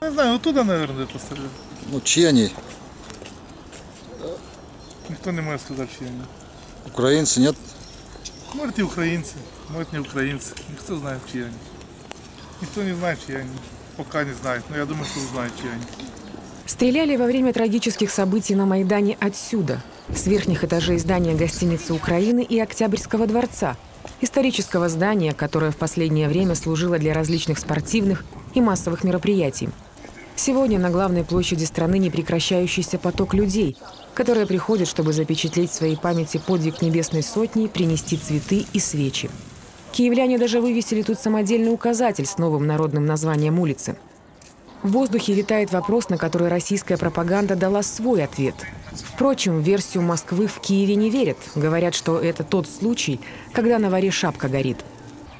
Не знаю, оттуда, наверное, где-то стреляли. Ну, чьи они? Никто не может сказать, чьи они. Украинцы, нет? Может и украинцы, может не украинцы. Никто знает, чьи они. Никто не знает, чьи они. Пока не знает, но я думаю, что узнает, чьи они. Стреляли во время трагических событий на Майдане отсюда, с верхних этажей здания гостиницы Украины и Октябрьского дворца, исторического здания, которое в последнее время служило для различных спортивных и массовых мероприятий. Сегодня на главной площади страны непрекращающийся поток людей, которые приходят, чтобы запечатлеть в своей памяти подвиг Небесной Сотни, принести цветы и свечи. Киевляне даже вывесили тут самодельный указатель с новым народным названием улицы. В воздухе витает вопрос, на который российская пропаганда дала свой ответ. Впрочем, версию Москвы в Киеве не верят. Говорят, что это тот случай, когда на варе шапка горит.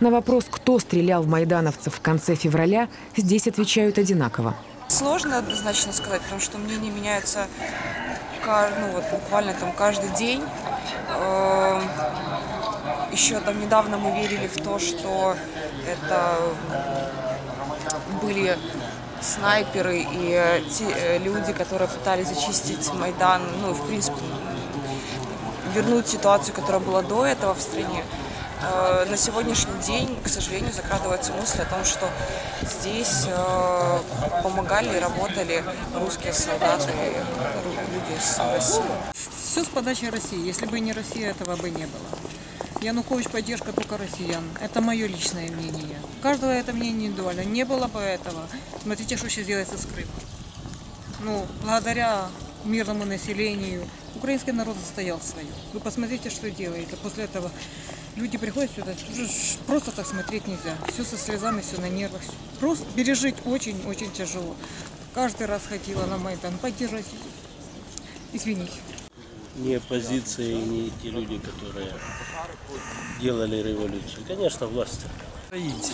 На вопрос, кто стрелял в майдановцев в конце февраля, здесь отвечают одинаково. Сложно однозначно сказать, потому что мнения меняются ну, вот, буквально там каждый день. Э, Еще там недавно мы верили в то, что это были снайперы и э, те э, люди, которые пытались зачистить Майдан, ну, в принципе, вернуть ситуацию, которая была до этого в стране. Э, На сегодняшний день, к сожалению, закрадывается мысль о том, что здесь помогали и работали русские солдаты, люди из России. Все с подачи России. Если бы не Россия, этого бы не было. Янукович поддержка только россиян. Это мое личное мнение. У каждого это мнение индивидуально. Не было бы этого. Смотрите, что сейчас делается с Крымом. Ну, благодаря мирному населению украинский народ застоял свое. Вы посмотрите, что делается. После этого люди приходят сюда. Просто так смотреть нельзя. Все со слезами, все на нервах. Просто пережить очень-очень тяжело. Каждый раз ходила на Майдан поддержать. Извините. Не оппозиция и не те люди, которые делали революцию. Конечно, власть. Українці.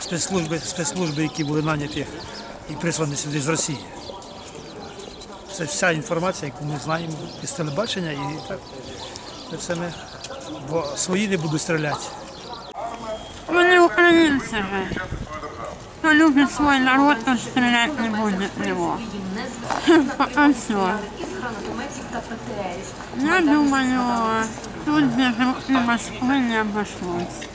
Спецслужби, спецслужби, які були наняті і прислані сюди з Росії. Це вся інформація, яку ми знаємо із телебачення, і так це все ми. Бо свої не будуть стріляти. Вони українці же. Хто любить свій народ, то стріляти не буде в нього. Пока все. Я думаю, тут без руки Москвы не обошлось.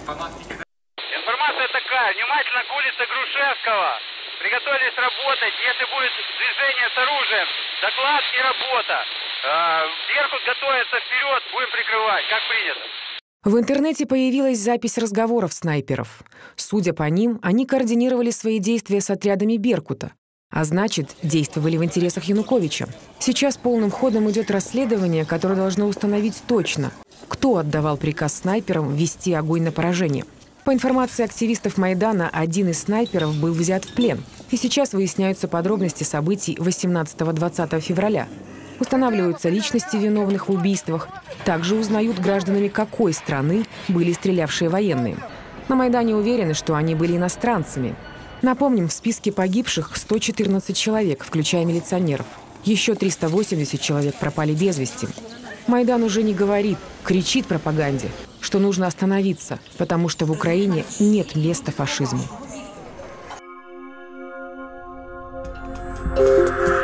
Информация такая. Внимательно к улице Грушевского. Приготовились работать. Если будет движение с оружием, доклад и работа. А, Беркут готовится вперед. Будем прикрывать. Как принято. В интернете появилась запись разговоров снайперов. Судя по ним, они координировали свои действия с отрядами «Беркута», а значит, действовали в интересах Януковича. Сейчас полным ходом идет расследование, которое должно установить точно, кто отдавал приказ снайперам вести огонь на поражение. По информации активистов Майдана, один из снайперов был взят в плен. И сейчас выясняются подробности событий 18-20 февраля. Устанавливаются личности виновных в убийствах. Также узнают, гражданами какой страны были стрелявшие военные. На Майдане уверены, что они были иностранцами. Напомним, в списке погибших 114 человек, включая милиционеров. Еще 380 человек пропали без вести. Майдан уже не говорит, кричит пропаганде, что нужно остановиться, потому что в Украине нет места фашизму. thank you